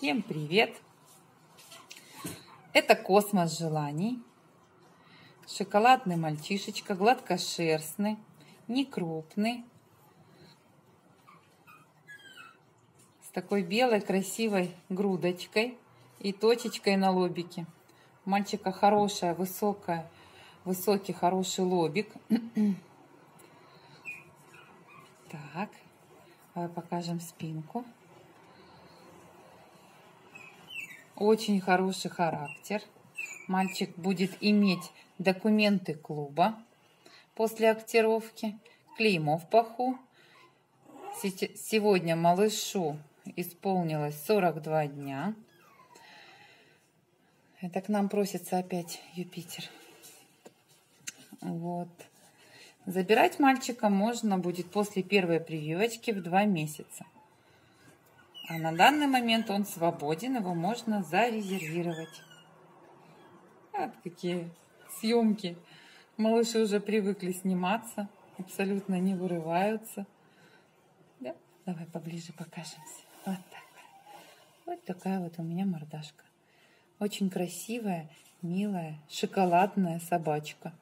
Всем привет! Это космос желаний. Шоколадный мальчишечка, гладкошерстный, не крупный. С такой белой красивой грудочкой и точечкой на лобике. Мальчика хорошая, высокая, высокий, хороший лобик. Так, давай покажем спинку. Очень хороший характер. Мальчик будет иметь документы клуба после актировки, клеймо в паху. Сегодня малышу исполнилось 42 дня. Это к нам просится опять Юпитер. Вот. Забирать мальчика можно будет после первой прививочки в 2 месяца. А на данный момент он свободен, его можно зарезервировать. Вот какие съемки. Малыши уже привыкли сниматься, абсолютно не вырываются. Да? Давай поближе покажемся. Вот так. Вот такая вот у меня мордашка. Очень красивая, милая, шоколадная собачка.